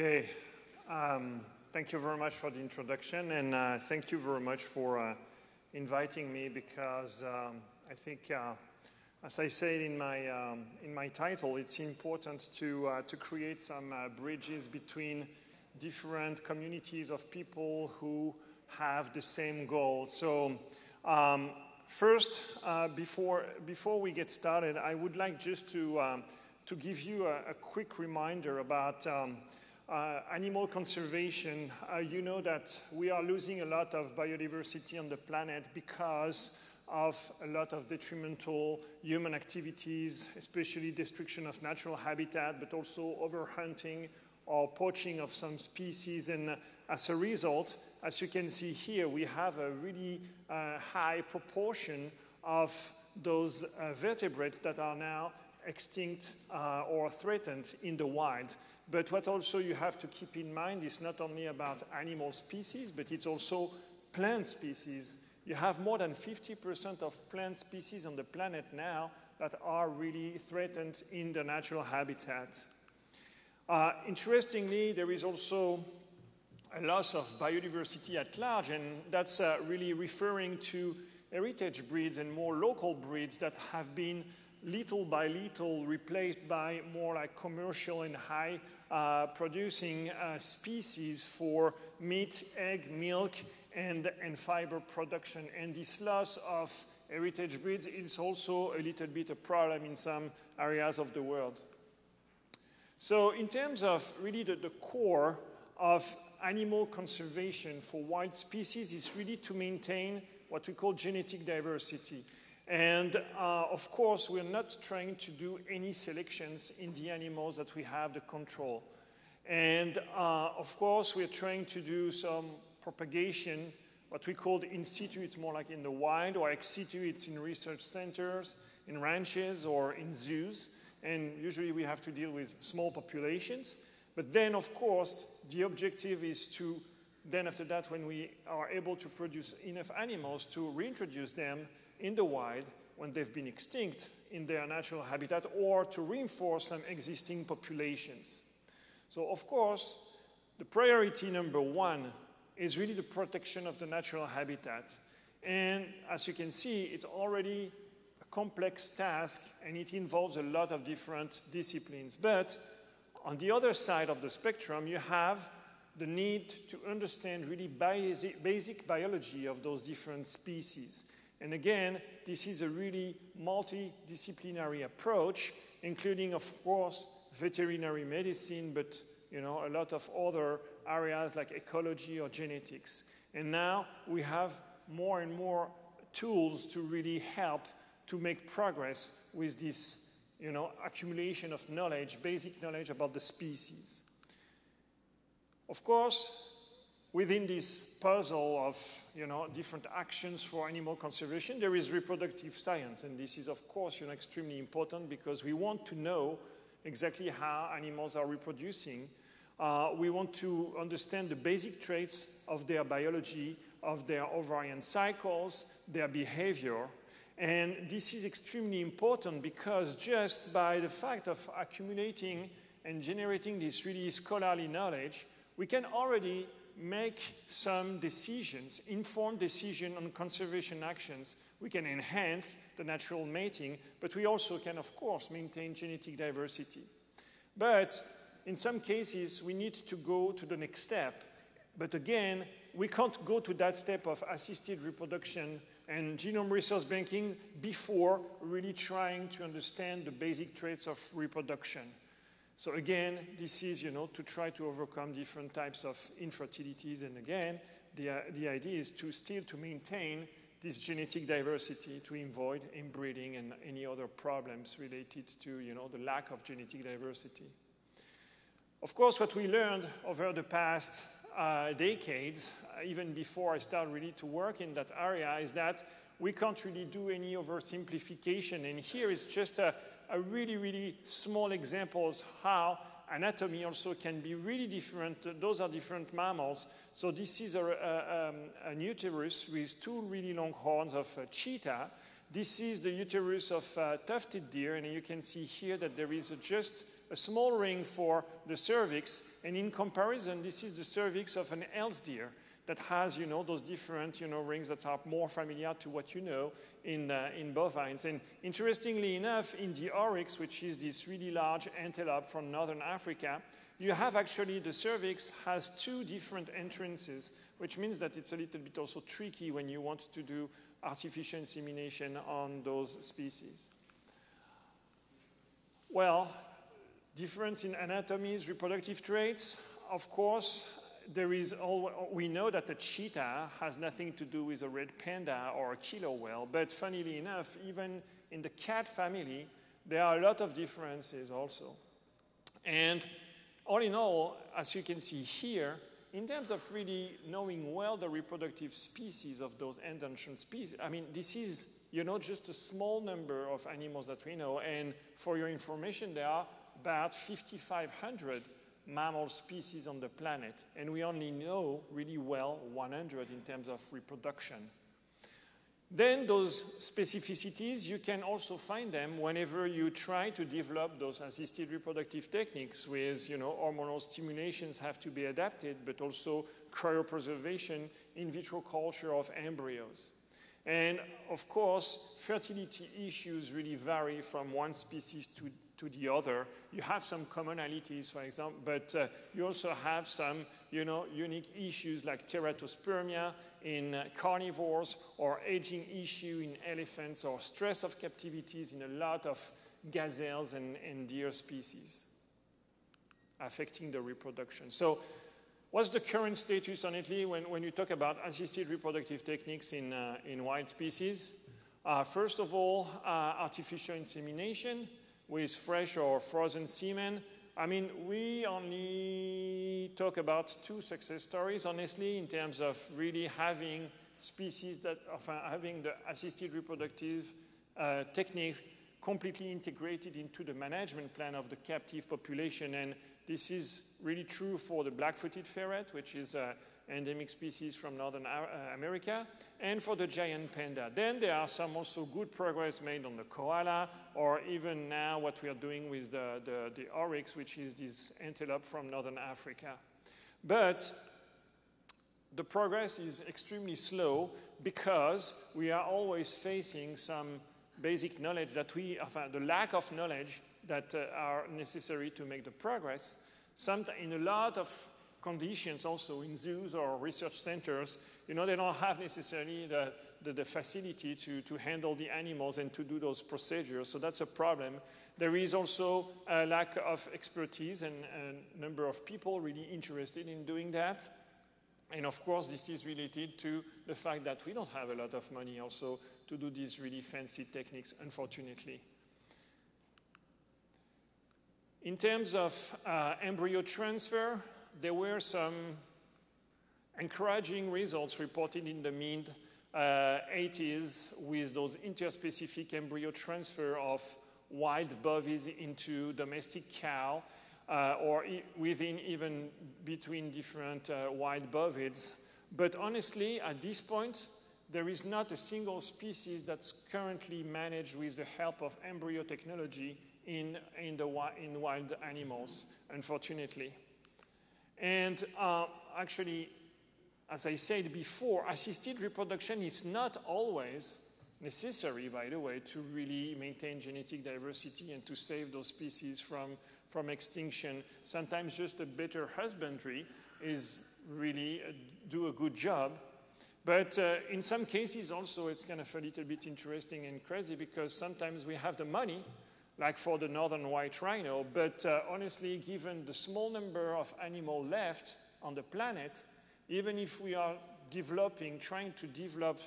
Okay. Um, thank you very much for the introduction, and uh, thank you very much for uh, inviting me because um, I think, uh, as I said in my, um, in my title, it's important to, uh, to create some uh, bridges between different communities of people who have the same goal. So, um, first, uh, before, before we get started, I would like just to, um, to give you a, a quick reminder about um, uh, animal conservation, uh, you know that we are losing a lot of biodiversity on the planet because of a lot of detrimental human activities, especially destruction of natural habitat, but also overhunting or poaching of some species. And as a result, as you can see here, we have a really uh, high proportion of those uh, vertebrates that are now extinct uh, or threatened in the wild. But what also you have to keep in mind is not only about animal species, but it's also plant species. You have more than 50% of plant species on the planet now that are really threatened in the natural habitat. Uh, interestingly, there is also a loss of biodiversity at large, and that's uh, really referring to heritage breeds and more local breeds that have been little by little replaced by more like commercial and high uh, producing uh, species for meat, egg, milk, and, and fiber production. And this loss of heritage breeds is also a little bit a problem in some areas of the world. So in terms of really the, the core of animal conservation for wild species is really to maintain what we call genetic diversity. And uh, of course, we're not trying to do any selections in the animals that we have the control. And uh, of course, we're trying to do some propagation, what we call in situ, it's more like in the wild, or ex situ, it's in research centers, in ranches, or in zoos. And usually we have to deal with small populations. But then, of course, the objective is to, then after that, when we are able to produce enough animals, to reintroduce them in the wild when they've been extinct in their natural habitat or to reinforce some existing populations. So, of course, the priority number one is really the protection of the natural habitat. And as you can see, it's already a complex task and it involves a lot of different disciplines. But on the other side of the spectrum, you have the need to understand really basic, biology of those different species. And again, this is a really multidisciplinary approach, including, of course, veterinary medicine, but you know, a lot of other areas like ecology or genetics. And now we have more and more tools to really help to make progress with this you know, accumulation of knowledge, basic knowledge about the species. Of course, within this puzzle of you know, different actions for animal conservation, there is reproductive science. And this is, of course, you know, extremely important because we want to know exactly how animals are reproducing. Uh, we want to understand the basic traits of their biology, of their ovarian cycles, their behavior. And this is extremely important because just by the fact of accumulating and generating this really scholarly knowledge, we can already make some decisions, informed decision on conservation actions. We can enhance the natural mating, but we also can, of course, maintain genetic diversity. But in some cases, we need to go to the next step. But again, we can't go to that step of assisted reproduction and genome resource banking before really trying to understand the basic traits of reproduction. So again, this is, you know, to try to overcome different types of infertilities. And again, the, uh, the idea is to still to maintain this genetic diversity to avoid inbreeding and any other problems related to, you know, the lack of genetic diversity. Of course, what we learned over the past uh, decades, uh, even before I started really to work in that area, is that we can't really do any oversimplification. And here is just a, a really, really small examples how anatomy also can be really different. Those are different mammals. So this is a, a, um, an uterus with two really long horns of a cheetah. This is the uterus of a tufted deer, and you can see here that there is just a small ring for the cervix, and in comparison, this is the cervix of an Eld's deer that has, you know, those different, you know, rings that are more familiar to what you know in, uh, in bovines. And interestingly enough, in the oryx, which is this really large antelope from northern Africa, you have actually the cervix has two different entrances, which means that it's a little bit also tricky when you want to do artificial insemination on those species. Well, difference in anatomies, reproductive traits, of course, there is all, we know that a cheetah has nothing to do with a red panda or a killer whale, but funnily enough, even in the cat family, there are a lot of differences also. And all in all, as you can see here, in terms of really knowing well the reproductive species of those endangered species, I mean, this is, you know, just a small number of animals that we know. And for your information, there are about 5,500 mammal species on the planet, and we only know really well 100 in terms of reproduction. Then those specificities, you can also find them whenever you try to develop those assisted reproductive techniques with, you know, hormonal stimulations have to be adapted, but also cryopreservation, in vitro culture of embryos. And of course, fertility issues really vary from one species to to the other. You have some commonalities, for example, but uh, you also have some you know, unique issues like teratospermia in uh, carnivores or aging issue in elephants or stress of captivities in a lot of gazelles and, and deer species affecting the reproduction. So what's the current status on Italy when, when you talk about assisted reproductive techniques in, uh, in wild species? Uh, first of all, uh, artificial insemination with fresh or frozen semen. I mean, we only talk about two success stories, honestly, in terms of really having species that of uh, having the assisted reproductive uh, technique completely integrated into the management plan of the captive population. And this is really true for the black-footed ferret, which is uh, endemic species from Northern uh, America, and for the giant panda. Then there are some also good progress made on the koala, or even now what we are doing with the, the, the oryx, which is this antelope from Northern Africa. But the progress is extremely slow because we are always facing some basic knowledge that we, enfin, the lack of knowledge that uh, are necessary to make the progress. Some, in a lot of conditions also in zoos or research centers, you know, they don't have necessarily the, the, the, facility to, to handle the animals and to do those procedures. So that's a problem. There is also a lack of expertise and a number of people really interested in doing that. And of course, this is related to the fact that we don't have a lot of money also to do these really fancy techniques, unfortunately. In terms of uh, embryo transfer, there were some encouraging results reported in the mid uh, 80s with those interspecific embryo transfer of wild bovids into domestic cow uh, or e within even between different uh, wild bovids. But honestly, at this point, there is not a single species that's currently managed with the help of embryo technology in, in, the, in wild animals, unfortunately. And uh, actually, as I said before, assisted reproduction is not always necessary, by the way, to really maintain genetic diversity and to save those species from, from extinction. Sometimes just a better husbandry is really uh, do a good job. But uh, in some cases also it's kind of a little bit interesting and crazy because sometimes we have the money like for the northern white rhino. But uh, honestly, given the small number of animals left on the planet, even if we are developing, trying to develop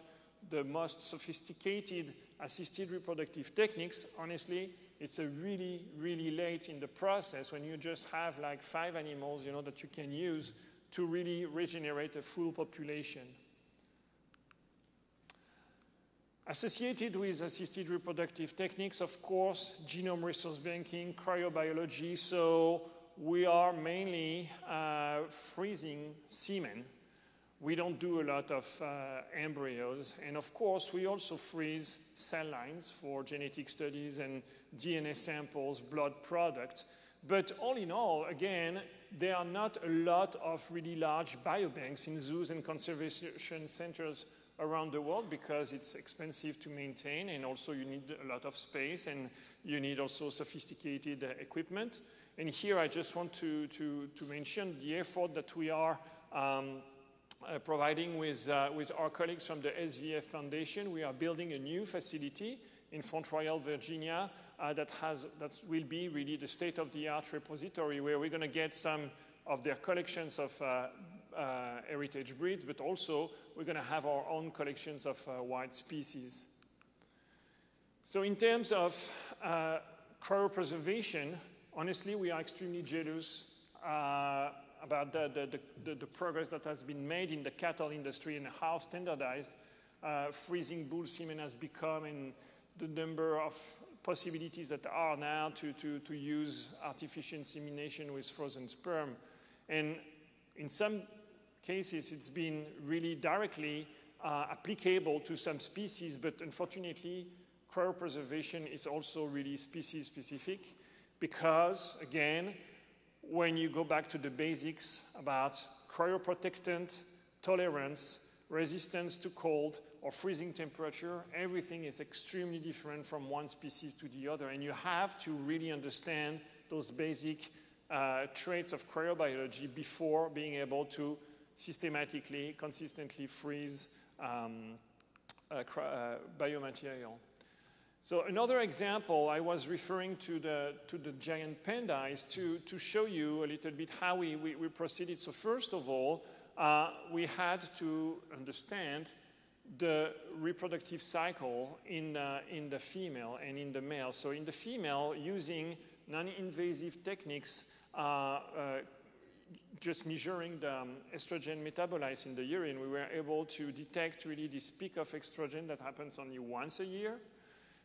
the most sophisticated assisted reproductive techniques, honestly, it's a really, really late in the process when you just have like five animals, you know, that you can use to really regenerate a full population. Associated with assisted reproductive techniques, of course, genome resource banking, cryobiology. So we are mainly uh, freezing semen. We don't do a lot of uh, embryos. And of course, we also freeze cell lines for genetic studies and DNA samples, blood products. But all in all, again, there are not a lot of really large biobanks in zoos and conservation centers around the world because it's expensive to maintain and also you need a lot of space and you need also sophisticated uh, equipment. And here I just want to, to, to mention the effort that we are um, uh, providing with, uh, with our colleagues from the SVF Foundation. We are building a new facility in Front Royal, Virginia, uh, that, has, that will be really the state-of-the-art repository where we're going to get some of their collections of uh, uh, heritage breeds, but also we're going to have our own collections of uh, wild species. So in terms of uh, cryopreservation, honestly, we are extremely jealous uh, about the, the, the, the, progress that has been made in the cattle industry and how standardized uh, freezing bull semen has become and the number of possibilities that are now to, to, to use artificial insemination with frozen sperm. And in some cases, it's been really directly uh, applicable to some species, but unfortunately, cryopreservation is also really species specific because, again, when you go back to the basics about cryoprotectant, tolerance, resistance to cold, or freezing temperature, everything is extremely different from one species to the other. And you have to really understand those basic uh, traits of cryobiology before being able to systematically, consistently freeze um, uh, uh, biomaterial. So another example, I was referring to the, to the giant panda, is to, to show you a little bit how we, we, we proceeded. So first of all, uh, we had to understand the reproductive cycle in, uh, in the female and in the male. So in the female, using non-invasive techniques, uh, uh, just measuring the um, estrogen metabolites in the urine, we were able to detect really this peak of estrogen that happens only once a year.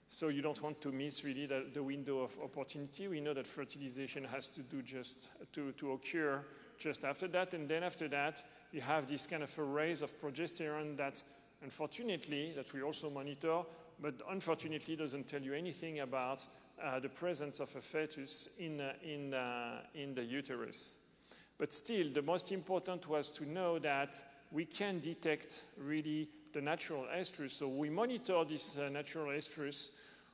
So you don't want to miss really the, the window of opportunity. We know that fertilization has to do just to, to occur just after that. And then after that, you have this kind of arrays of progesterone that unfortunately, that we also monitor, but unfortunately doesn't tell you anything about uh, the presence of a fetus in, uh, in, uh, in the uterus. But still, the most important was to know that we can detect really the natural estrus. So we monitor this uh, natural estrus.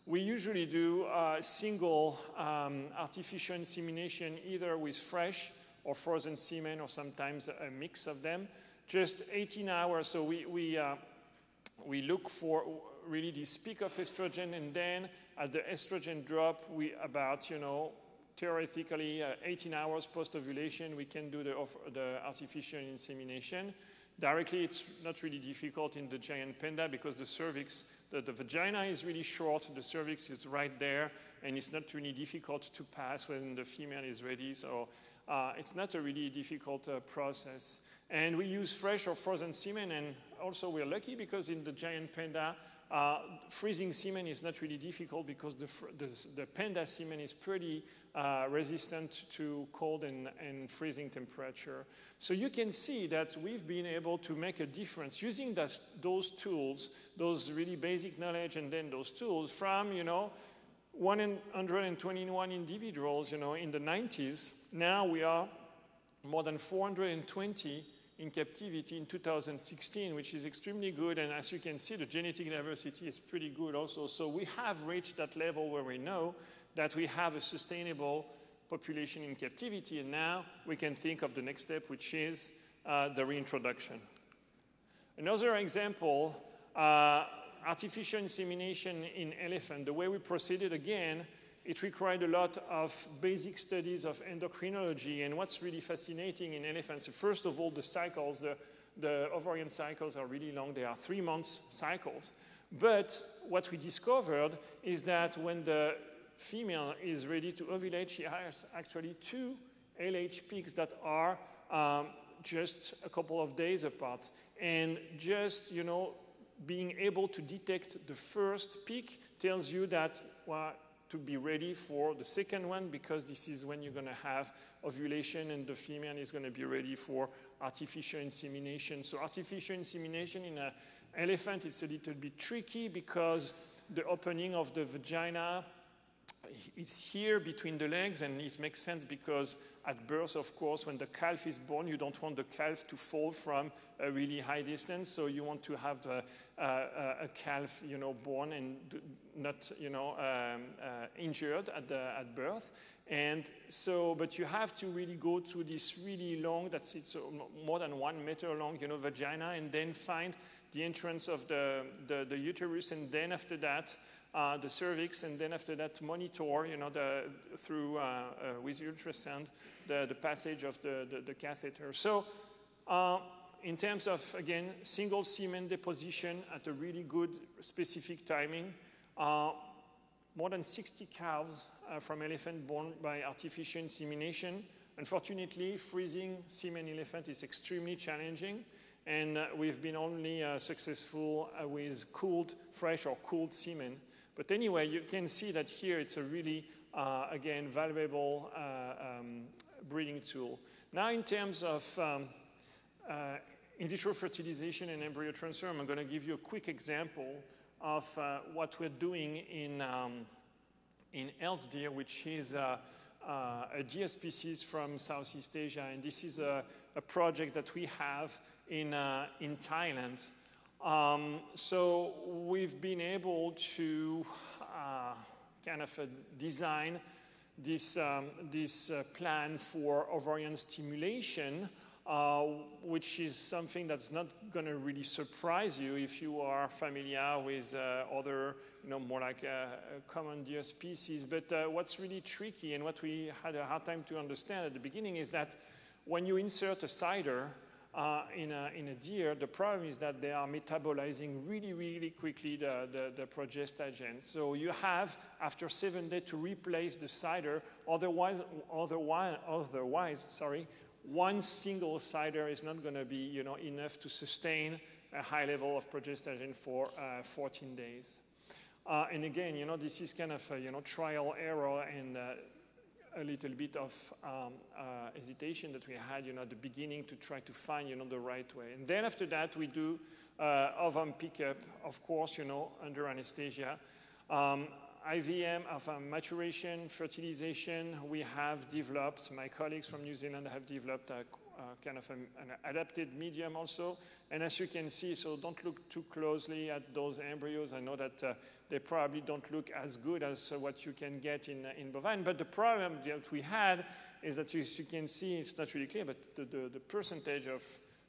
We usually do a single um, artificial insemination either with fresh or frozen semen or sometimes a mix of them. Just 18 hours, so we, we uh, we look for really this peak of estrogen, and then at the estrogen drop, we about, you know, theoretically uh, 18 hours post-ovulation, we can do the, the artificial insemination. Directly, it's not really difficult in the giant panda because the cervix, the, the, vagina is really short, the cervix is right there, and it's not really difficult to pass when the female is ready. So uh, it's not a really difficult uh, process. And we use fresh or frozen semen, and also we're lucky because in the giant panda, uh, freezing semen is not really difficult because the, the, the panda semen is pretty uh, resistant to cold and, and, freezing temperature. So you can see that we've been able to make a difference using those tools, those really basic knowledge and then those tools from, you know, 121 individuals, you know, in the 90s. Now we are more than 420 in captivity in 2016, which is extremely good. And as you can see, the genetic diversity is pretty good also. So we have reached that level where we know that we have a sustainable population in captivity. And now we can think of the next step, which is uh, the reintroduction. Another example, uh, artificial insemination in elephant. The way we proceeded again it required a lot of basic studies of endocrinology. And what's really fascinating in elephants, first of all, the cycles, the, the ovarian cycles are really long. They are three months cycles. But what we discovered is that when the female is ready to ovulate, she has actually two LH peaks that are um, just a couple of days apart. And just, you know, being able to detect the first peak tells you that well, to be ready for the second one because this is when you're going to have ovulation and the female is going to be ready for artificial insemination. So artificial insemination in an elephant is a little bit tricky because the opening of the vagina it's here between the legs, and it makes sense because at birth, of course, when the calf is born, you don't want the calf to fall from a really high distance, so you want to have the, uh, a calf, you know, born and not, you know, um, uh, injured at, the, at birth. And so, but you have to really go to this really long, that's it's more than one meter long, you know, vagina, and then find the entrance of the, the, the uterus, and then after that, uh, the cervix, and then after that, monitor, you know, the, through, uh, uh, with ultrasound, the, the passage of the, the, the catheter. So, uh, in terms of, again, single semen deposition at a really good specific timing, uh, more than 60 calves uh, from elephant born by artificial insemination. Unfortunately, freezing semen elephant is extremely challenging, and we've been only successful with cooled, fresh or cooled semen. But anyway, you can see that here it's a really, uh, again, valuable uh, um, breeding tool. Now, in terms of um, in vitro fertilization and embryo transfer, I'm going to give you a quick example of uh, what we're doing in, um, in Eld's deer, which is uh, uh, a deer species from Southeast Asia. And this is a, a project that we have in, uh, in Thailand. Um, so we've been able to uh, kind of uh, design this, um, this plan for ovarian stimulation uh, which is something that's not going to really surprise you if you are familiar with uh, other, you know, more like uh, common deer species. But uh, what's really tricky and what we had a hard time to understand at the beginning is that when you insert a CIDR uh, in, a, in a deer, the problem is that they are metabolizing really, really quickly the, the, the. So you have, after seven days, to replace the CIDR. otherwise, otherwise, otherwise sorry, one single CIDR is not going to be you know, enough to sustain a high level of progestogen for uh, 14 days. Uh, and again, you know, this is kind of a you know, trial error and uh, a little bit of um, uh, hesitation that we had you know, at the beginning to try to find you know, the right way. And then after that, we do uh, ovum pickup, of course, you know, under anesthesia. Um, IVM of um, maturation, fertilization, we have developed, my colleagues from New Zealand have developed a, a kind of an, an adapted medium also. And as you can see, so don't look too closely at those embryos. I know that uh, they probably don't look as good as uh, what you can get in, uh, in bovine. But the problem that we had is that, as you can see, it's not really clear, but the, the, the percentage of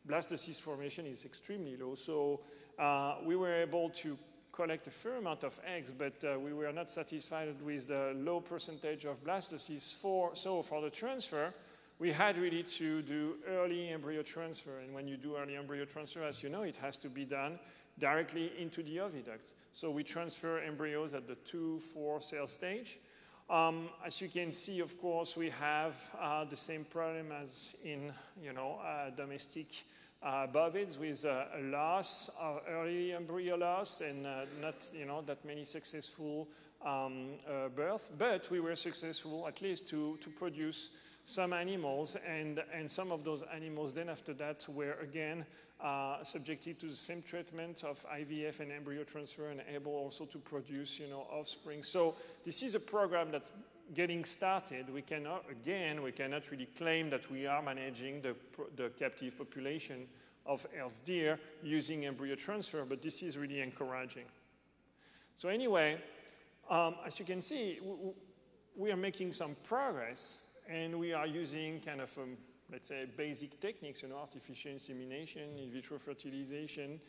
blastocyst formation is extremely low. So uh, we were able to collect a fair amount of eggs, but uh, we were not satisfied with the low percentage of blastocysts. For, so for the transfer, we had really to do early embryo transfer. And when you do early embryo transfer, as you know, it has to be done directly into the oviduct. So we transfer embryos at the 2-4 cell stage. Um, as you can see, of course, we have uh, the same problem as in, you know, uh, domestic uh, bovids with uh, a loss, of early embryo loss, and uh, not you know that many successful um, uh, birth. But we were successful at least to to produce some animals, and and some of those animals then after that were again uh, subjected to the same treatment of IVF and embryo transfer, and able also to produce you know offspring. So this is a program that's getting started, we cannot, again, we cannot really claim that we are managing the, the captive population of Eld's deer using embryo transfer, but this is really encouraging. So anyway, um, as you can see, we are making some progress, and we are using kind of, um, let's say, basic techniques, you know, artificial insemination, in vitro fertilization,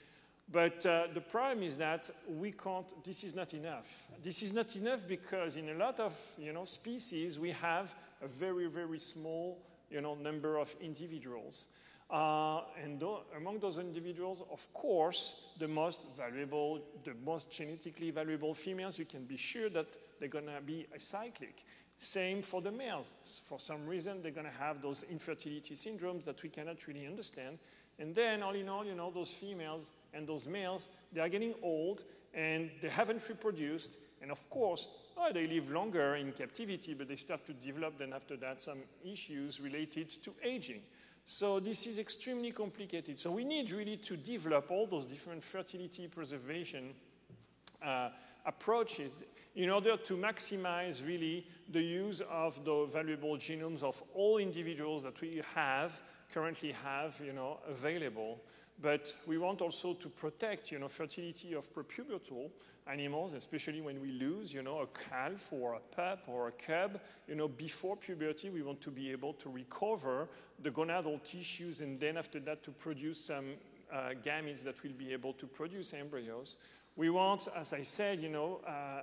but uh, the problem is that we can't, this is not enough. This is not enough because in a lot of you know, species, we have a very, very small you know, number of individuals. Uh, and among those individuals, of course, the most valuable, the most genetically valuable females, you can be sure that they're going to be acyclic. Same for the males. For some reason, they're going to have those infertility syndromes that we cannot really understand. And then, all in all, you know, those females and those males, they are getting old and they haven't reproduced. And of course, oh, they live longer in captivity, but they start to develop then after that some issues related to aging. So this is extremely complicated. So we need really to develop all those different fertility preservation uh, approaches. In order to maximize really the use of the valuable genomes of all individuals that we have, currently have, you know, available. But we want also to protect, you know, fertility of prepubertal animals, especially when we lose, you know, a calf or a pup or a cub, you know, before puberty, we want to be able to recover the gonadal tissues and then after that to produce some uh, gametes that will be able to produce embryos. We want, as I said, you know, uh,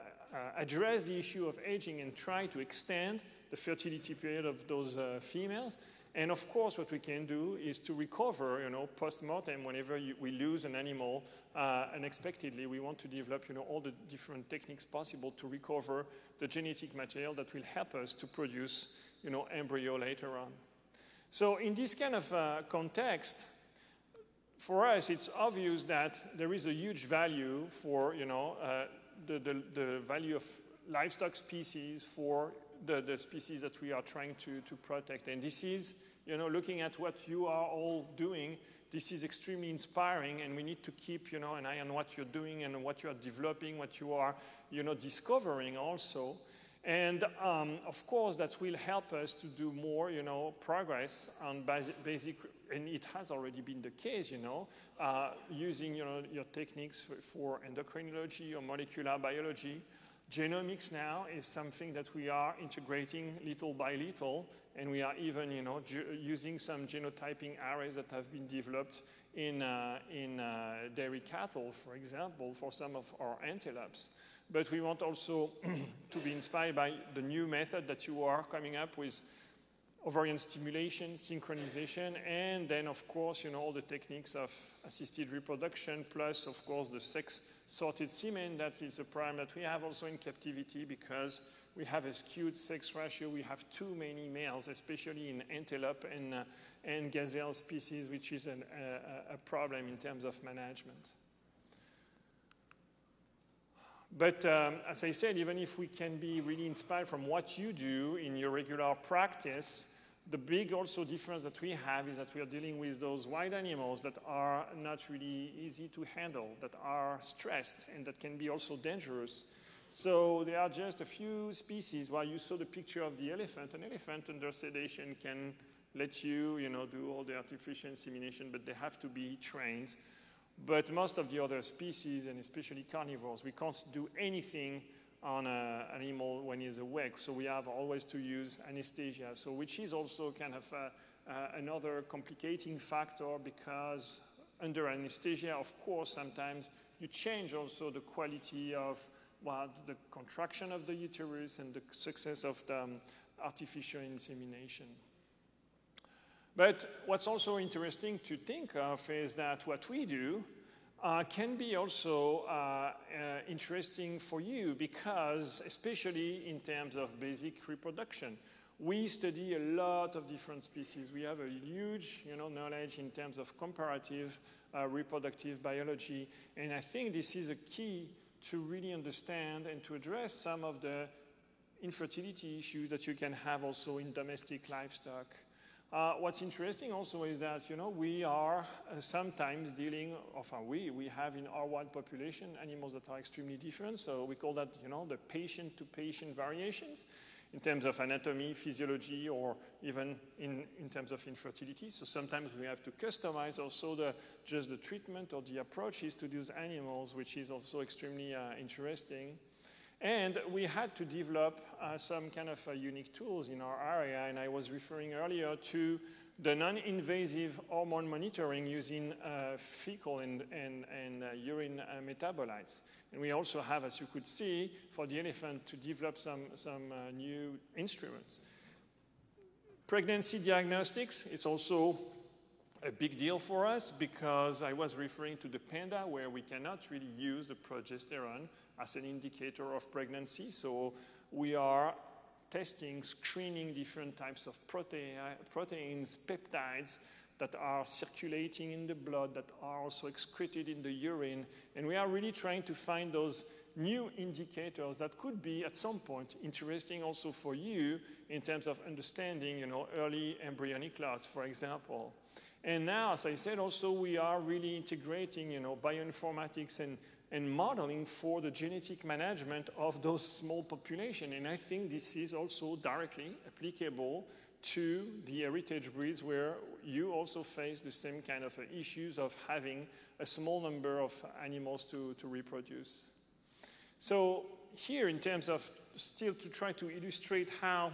address the issue of aging and try to extend the fertility period of those uh, females. And of course, what we can do is to recover, you know, post-mortem, whenever you, we lose an animal uh, unexpectedly, we want to develop, you know, all the different techniques possible to recover the genetic material that will help us to produce, you know, embryo later on. So in this kind of uh, context, for us, it's obvious that there is a huge value for, you know, uh, the, the, the value of livestock species for the, the species that we are trying to, to protect. And this is, you know, looking at what you are all doing, this is extremely inspiring and we need to keep, you know, an eye on what you're doing and what you are developing, what you are, you know, discovering also. And um, of course, that will help us to do more, you know, progress on basic, and it has already been the case, you know, uh, using, you know, your techniques for, for endocrinology or molecular biology Genomics now is something that we are integrating little by little, and we are even, you know, using some genotyping arrays that have been developed in, uh, in uh, dairy cattle, for example, for some of our antelopes. But we want also to be inspired by the new method that you are coming up with ovarian stimulation, synchronization, and then, of course, you know, all the techniques of assisted reproduction, plus, of course, the sex sorted semen. That is a problem that we have also in captivity because we have a skewed sex ratio. We have too many males, especially in antelope and, uh, and gazelle species, which is an, uh, a problem in terms of management. But um, as I said, even if we can be really inspired from what you do in your regular practice, the big also difference that we have is that we are dealing with those wild animals that are not really easy to handle, that are stressed, and that can be also dangerous. So there are just a few species. While you saw the picture of the elephant, an elephant under sedation can let you, you know, do all the artificial insemination, but they have to be trained. But most of the other species, and especially carnivores, we can't do anything on an animal when he's awake. So we have always to use anesthesia. So which is also kind of uh, uh, another complicating factor because under anesthesia, of course, sometimes you change also the quality of well, the contraction of the uterus and the success of the um, artificial insemination. But what's also interesting to think of is that what we do uh, can be also uh, uh, interesting for you because, especially in terms of basic reproduction, we study a lot of different species. We have a huge you know, knowledge in terms of comparative uh, reproductive biology, and I think this is a key to really understand and to address some of the infertility issues that you can have also in domestic livestock. Uh, what's interesting also is that, you know, we are uh, sometimes dealing, of uh, we, we have in our wild population animals that are extremely different. So we call that, you know, the patient-to-patient variations in terms of anatomy, physiology, or even in, in terms of infertility. So sometimes we have to customize also the, just the treatment or the approaches to those animals, which is also extremely uh, interesting. And we had to develop uh, some kind of uh, unique tools in our area, and I was referring earlier to the non-invasive hormone monitoring using uh, fecal and, and, and uh, urine uh, metabolites. And we also have, as you could see, for the elephant to develop some, some uh, new instruments. Pregnancy diagnostics is also a big deal for us because I was referring to the panda where we cannot really use the progesterone as an indicator of pregnancy. So we are testing, screening different types of protein, proteins, peptides that are circulating in the blood, that are also excreted in the urine. And we are really trying to find those new indicators that could be at some point interesting also for you in terms of understanding you know, early embryonic loss, for example. And now, as I said, also we are really integrating you know, bioinformatics and and modeling for the genetic management of those small population. And I think this is also directly applicable to the heritage breeds where you also face the same kind of issues of having a small number of animals to, to reproduce. So here in terms of still to try to illustrate how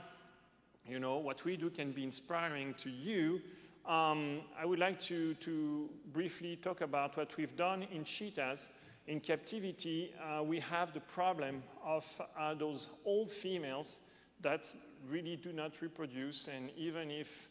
you know, what we do can be inspiring to you, um, I would like to, to briefly talk about what we've done in cheetahs in captivity, uh, we have the problem of uh, those old females that really do not reproduce, and even if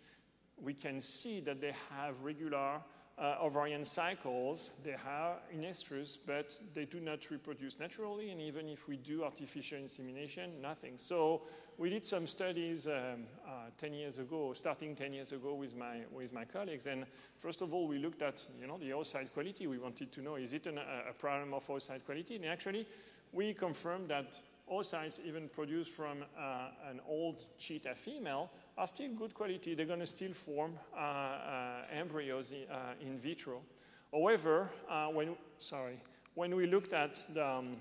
we can see that they have regular uh, ovarian cycles, they are in estrus, but they do not reproduce naturally, and even if we do artificial insemination, nothing. So we did some studies um, uh, 10 years ago, starting 10 years ago with my, with my colleagues. And first of all, we looked at you know, the oocyte quality. We wanted to know, is it an, a problem of oocyte quality? And actually, we confirmed that oocytes even produced from uh, an old cheetah female are still good quality. They're going to still form uh, uh embryos in, uh, in vitro. However, uh, when, sorry, when we looked at the, um,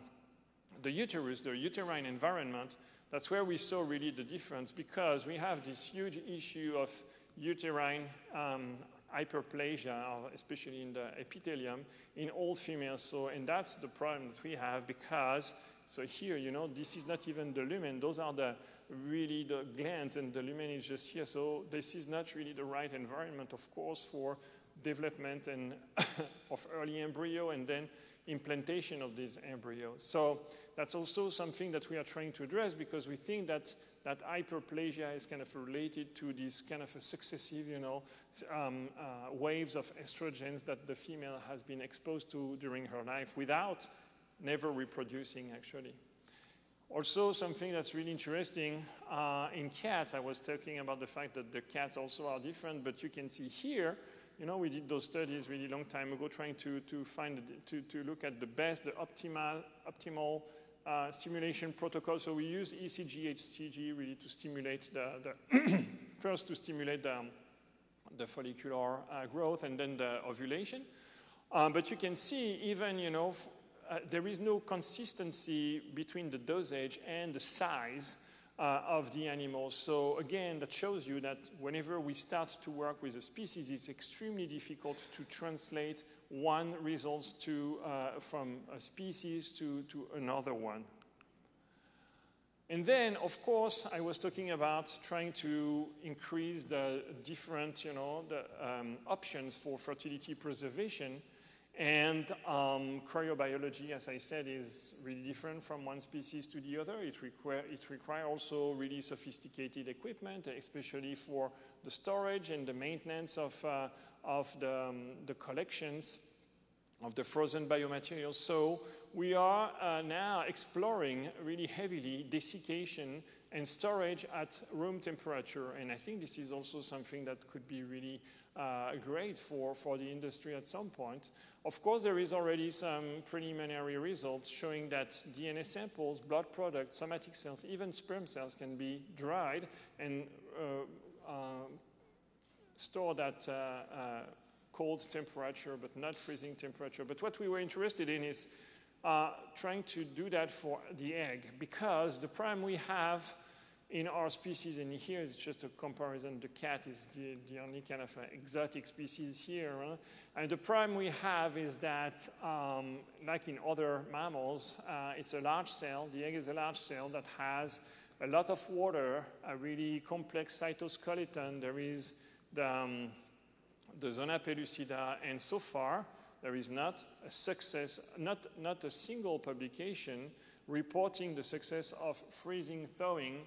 the uterus, the uterine environment, that's where we saw really the difference because we have this huge issue of uterine um, hyperplasia, especially in the epithelium, in all females. So, and that's the problem that we have because, so here, you know, this is not even the lumen. Those are the really the glands, and the lumen is just here. So this is not really the right environment, of course, for development and of early embryo and then implantation of these embryos. So that's also something that we are trying to address because we think that that hyperplasia is kind of related to these kind of successive, you know, um, uh, waves of estrogens that the female has been exposed to during her life without never reproducing, actually. Also, something that's really interesting uh, in cats, I was talking about the fact that the cats also are different, but you can see here you know, we did those studies really long time ago trying to, to find, to, to look at the best, the optimal, optimal uh, stimulation protocol. So we use ECG, HCG really to stimulate the, the first to stimulate the, the follicular uh, growth and then the ovulation. Um, but you can see even, you know, uh, there is no consistency between the dosage and the size uh, of the animals. So again, that shows you that whenever we start to work with a species, it's extremely difficult to translate one result to, uh, from a species to, to another one. And then, of course, I was talking about trying to increase the different, you know, the um, options for fertility preservation. And um, cryobiology, as I said, is really different from one species to the other. It, require, it requires also really sophisticated equipment, especially for the storage and the maintenance of, uh, of the, um, the collections of the frozen biomaterials. So we are uh, now exploring really heavily desiccation and storage at room temperature. And I think this is also something that could be really uh, great for, for the industry at some point. Of course, there is already some preliminary results showing that DNA samples, blood products, somatic cells, even sperm cells can be dried and uh, uh, that uh, uh, cold temperature, but not freezing temperature. But what we were interested in is uh, trying to do that for the egg because the problem we have in our species, and here it's just a comparison, the cat is the, the only kind of exotic species here. Huh? And the problem we have is that, um, like in other mammals, uh, it's a large cell, the egg is a large cell that has a lot of water, a really complex cytoskeleton. There is the, um, the zona pellucida, and so far, there is not a success, not, not a single publication reporting the success of freezing thawing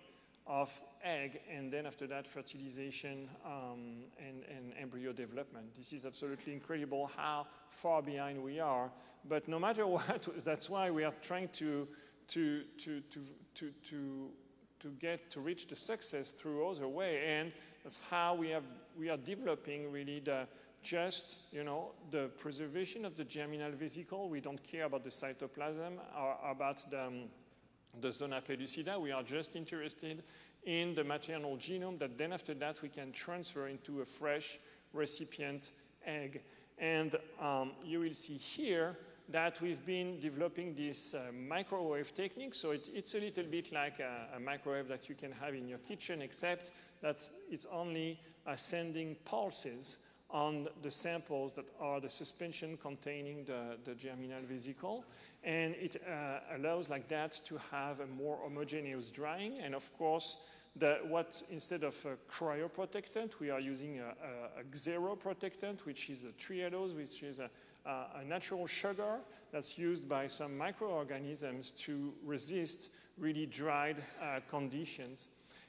of egg, and then after that, fertilization um, and, and, embryo development. This is absolutely incredible how far behind we are. But no matter what, that's why we are trying to, to, to, to, to, to, to get to reach the success through other way. And that's how we, have, we are developing really the just, you know, the preservation of the germinal vesicle. We don't care about the cytoplasm or about the, um, the zona pellucida. We are just interested in the maternal genome that then after that we can transfer into a fresh recipient egg. And um, you will see here that we've been developing this uh, microwave technique. So it, it's a little bit like a, a, microwave that you can have in your kitchen, except that it's only uh, sending pulses on the samples that are the suspension containing the, the germinal vesicle. And it uh, allows like that to have a more homogeneous drying. And of course, the, what instead of a cryoprotectant, we are using a, a, a xeroprotectant, which is a trehalose, which is a, a natural sugar that's used by some microorganisms to resist really dried uh, conditions.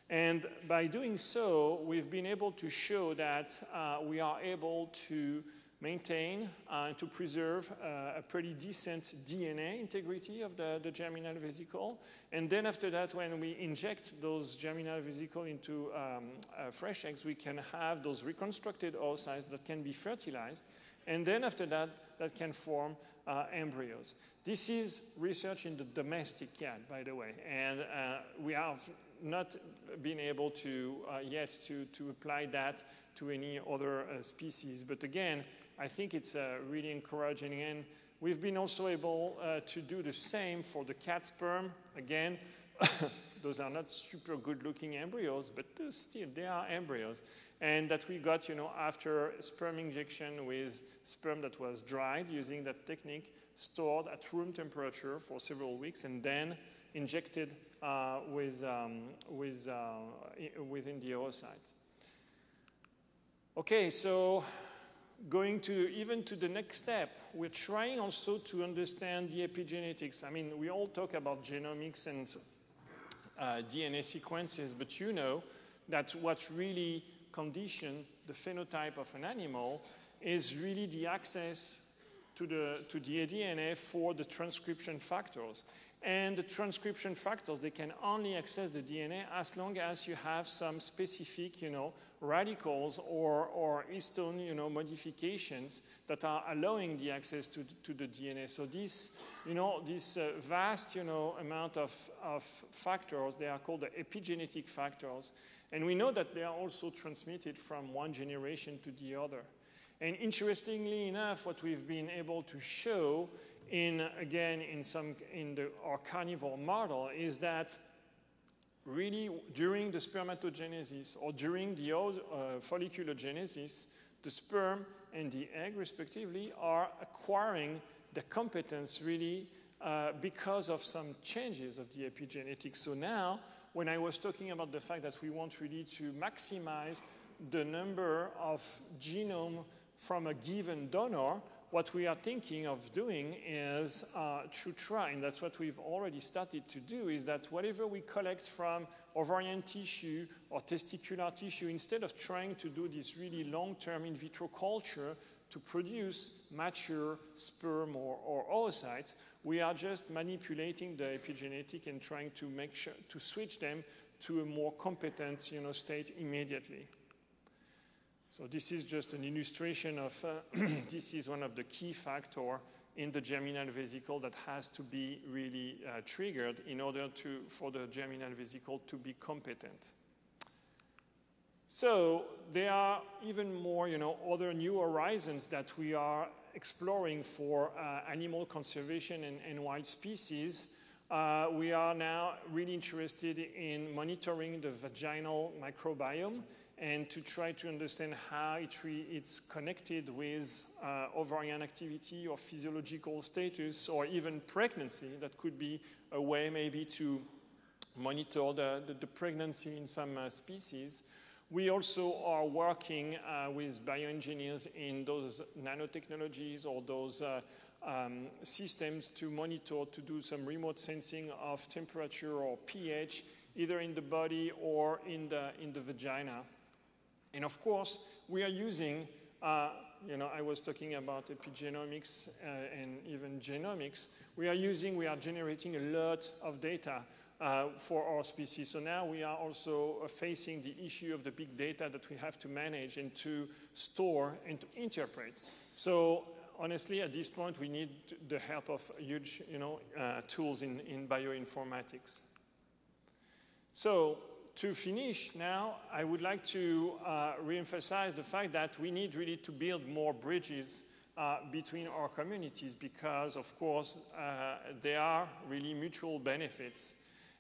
And by doing so, we've been able to show that uh, we are able to maintain uh, and to preserve uh, a pretty decent DNA integrity of the, the, germinal vesicle. And then after that, when we inject those germinal vesicle into um, uh, fresh eggs, we can have those reconstructed oocytes that can be fertilized. And then after that, that can form uh, embryos. This is research in the domestic cat, by the way. And uh, we have not been able to uh, yet to, to apply that to any other species. But again, I think it's uh, really encouraging. And we've been also able uh, to do the same for the cat sperm. Again, those are not super good looking embryos, but still, they are embryos. And that we got, you know, after sperm injection with sperm that was dried using that technique, stored at room temperature for several weeks, and then injected uh, with, um, with, uh, within the oocyte. Okay, so going to even to the next step, we're trying also to understand the epigenetics. I mean, we all talk about genomics and uh, DNA sequences, but you know that what really condition the phenotype of an animal is really the access to the, to the DNA for the transcription factors. And the transcription factors, they can only access the DNA as long as you have some specific, you know, radicals or, or histone you know, modifications that are allowing the access to, to the DNA. So this, you know, this uh, vast you know, amount of, of factors, they are called the epigenetic factors. And we know that they are also transmitted from one generation to the other. And interestingly enough, what we've been able to show in, again, in, some, in the, our carnivore model is that really during the spermatogenesis or during the uh, folliculogenesis, the sperm and the egg, respectively, are acquiring the competence really uh, because of some changes of the epigenetics. So now, when I was talking about the fact that we want really to maximize the number of genome from a given donor, what we are thinking of doing is uh, to try, and that's what we've already started to do, is that whatever we collect from ovarian tissue or testicular tissue, instead of trying to do this really long-term in vitro culture to produce mature sperm or, or oocytes, we are just manipulating the epigenetic and trying to make sure to switch them to a more competent you know, state immediately. So this is just an illustration of, uh, this is one of the key factor in the germinal vesicle that has to be really uh, triggered in order to, for the germinal vesicle to be competent. So there are even more, you know, other new horizons that we are exploring for uh, animal conservation and, and wild species. Uh, we are now really interested in monitoring the vaginal microbiome and to try to understand how it it's connected with uh, ovarian activity or physiological status or even pregnancy. That could be a way maybe to monitor the, the, the pregnancy in some uh, species. We also are working uh, with bioengineers in those nanotechnologies or those uh, um, systems to monitor, to do some remote sensing of temperature or pH, either in the body or in the, in the vagina. And of course, we are using, uh, you know, I was talking about epigenomics uh, and even genomics. We are using, we are generating a lot of data uh, for our species. So now we are also uh, facing the issue of the big data that we have to manage and to store and to interpret. So honestly, at this point, we need the help of huge, you know, uh, tools in, in bioinformatics. So to finish now, I would like to uh, reemphasize the fact that we need really to build more bridges uh, between our communities because, of course, uh, there are really mutual benefits.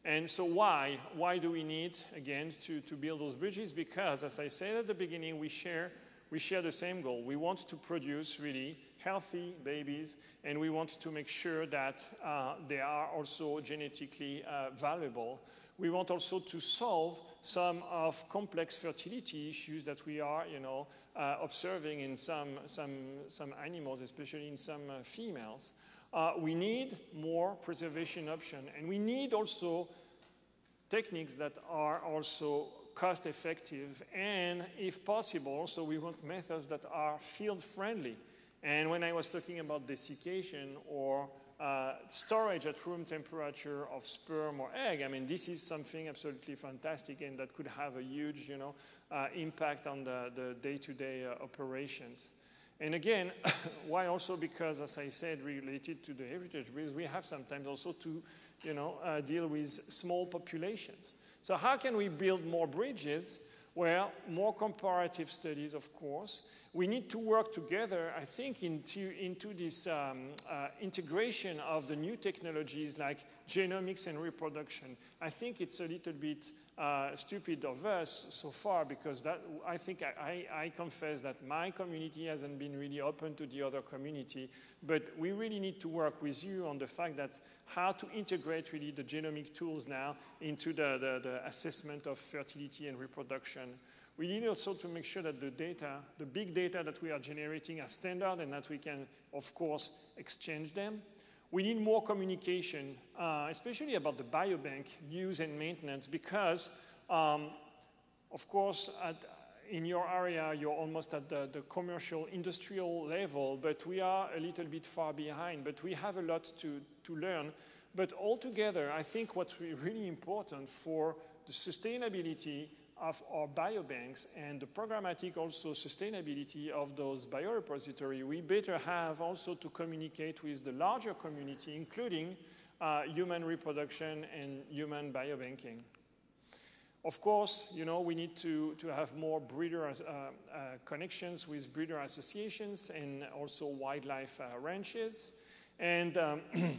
And so why? Why do we need, again, to, to build those bridges? Because, as I said at the beginning, we share, we share the same goal. We want to produce really healthy babies, and we want to make sure that uh, they are also genetically uh, valuable. We want also to solve some of complex fertility issues that we are, you know, uh, observing in some, some, some animals, especially in some uh, females. Uh, we need more preservation option, and we need also techniques that are also cost effective, and if possible, so we want methods that are field friendly. And when I was talking about desiccation or uh, storage at room temperature of sperm or egg, I mean, this is something absolutely fantastic and that could have a huge, you know, uh, impact on the day-to-day -day, uh, operations. And again, why also? Because, as I said, related to the heritage bridges, we have sometimes also to, you know, uh, deal with small populations. So how can we build more bridges? Well, more comparative studies, of course, we need to work together, I think, into, into this um, uh, integration of the new technologies like genomics and reproduction. I think it's a little bit uh, stupid of us so far because that, I think I, I, I, confess that my community hasn't been really open to the other community, but we really need to work with you on the fact that how to integrate really the genomic tools now into the, the, the assessment of fertility and reproduction. We need also to make sure that the data, the big data that we are generating are standard and that we can, of course, exchange them. We need more communication, uh, especially about the biobank use and maintenance because, um, of course, at, in your area, you're almost at the, the, commercial industrial level, but we are a little bit far behind, but we have a lot to, to learn. But altogether, I think what's really important for the sustainability of our biobanks and the programmatic also sustainability of those biorepository, we better have also to communicate with the larger community, including uh, human reproduction and human biobanking. Of course, you know, we need to, to have more breeder uh, uh, connections with breeder associations and also wildlife uh, ranches. And um,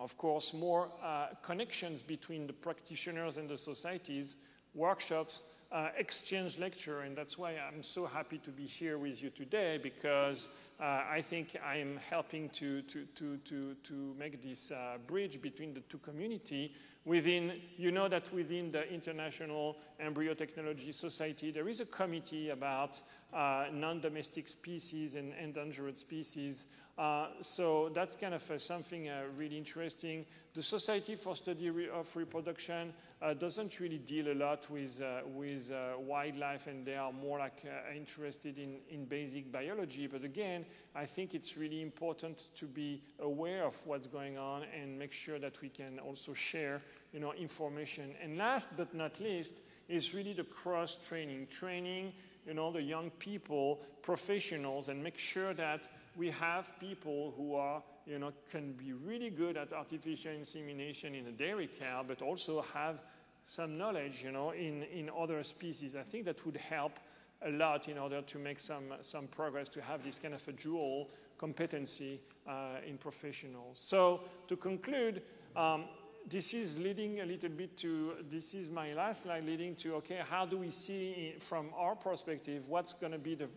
of course, more uh, connections between the practitioners and the societies workshops, uh, exchange lecture, and that's why I'm so happy to be here with you today because uh, I think I'm helping to, to, to, to, to make this uh, bridge between the two community within, you know that within the International Embryo Technology Society, there is a committee about uh, non-domestic species and endangered species. Uh, so that's kind of something uh, really interesting. The Society for Study of Reproduction uh, doesn't really deal a lot with, uh, with uh, wildlife and they are more like uh, interested in, in basic biology. But again, I think it's really important to be aware of what's going on and make sure that we can also share you know, information. And last but not least is really the cross-training, training you know, the young people, professionals, and make sure that we have people who are you know, can be really good at artificial insemination in a dairy cow, but also have some knowledge, you know, in, in other species. I think that would help a lot in order to make some, some progress to have this kind of a dual competency uh, in professionals. So to conclude, um, this is leading a little bit to, this is my last slide leading to, okay, how do we see from our perspective what's going to be the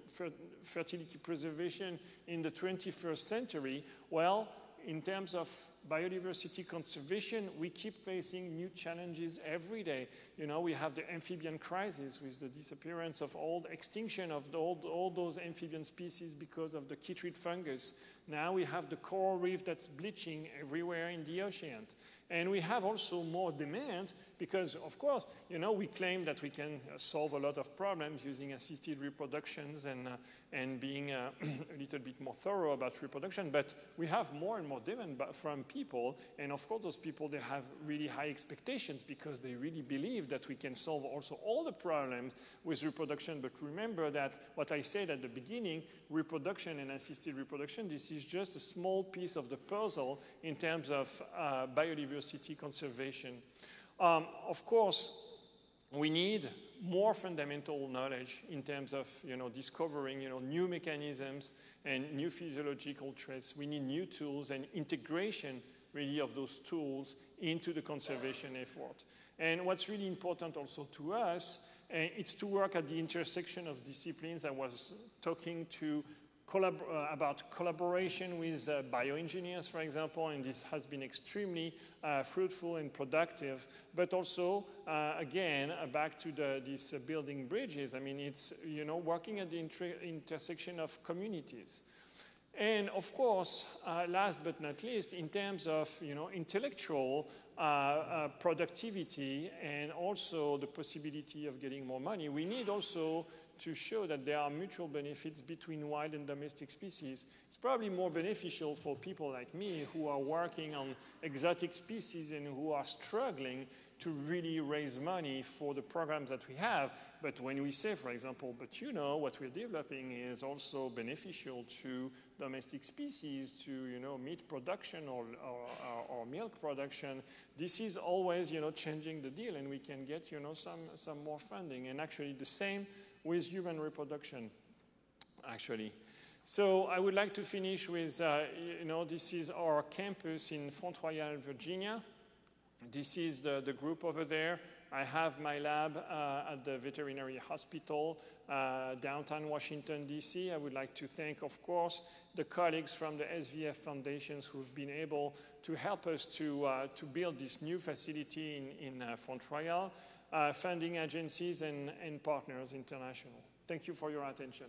fertility preservation in the 21st century? Well, in terms of biodiversity conservation, we keep facing new challenges every day. You know, we have the amphibian crisis with the disappearance of all the extinction of all, all those amphibian species because of the chytrid fungus. Now we have the coral reef that's bleaching everywhere in the ocean. And we have also more demand because, of course, you know, we claim that we can solve a lot of problems using assisted reproductions and, uh, and being uh, a little bit more thorough about reproduction, but we have more and more demand from people. And of course, those people, they have really high expectations because they really believe that we can solve also all the problems with reproduction. But remember that what I said at the beginning, reproduction and assisted reproduction, this is just a small piece of the puzzle in terms of uh, biodiversity conservation. Um, of course, we need more fundamental knowledge in terms of you know, discovering you know, new mechanisms and new physiological traits. We need new tools and integration really of those tools into the conservation effort. And what's really important also to us, uh, it's to work at the intersection of disciplines. I was talking to collab uh, about collaboration with uh, bioengineers, for example, and this has been extremely uh, fruitful and productive. But also, uh, again, uh, back to the, this uh, building bridges. I mean, it's you know working at the inter intersection of communities. And of course, last but not least, in terms of you know intellectual productivity and also the possibility of getting more money, we need also to show that there are mutual benefits between wild and domestic species. It's probably more beneficial for people like me who are working on exotic species and who are struggling to really raise money for the programs that we have. But when we say, for example, but you know, what we're developing is also beneficial to domestic species, to, you know, meat production or, or, or, milk production, this is always, you know, changing the deal and we can get, you know, some, some more funding. And actually the same with human reproduction, actually. So I would like to finish with, uh, you know, this is our campus in Front Royal, Virginia. This is the, the group over there. I have my lab uh, at the veterinary hospital, uh, downtown Washington, D.C. I would like to thank, of course, the colleagues from the SVF Foundations who've been able to help us to, uh, to build this new facility in, in uh, Front Royal Uh, funding agencies and, and partners international. Thank you for your attention.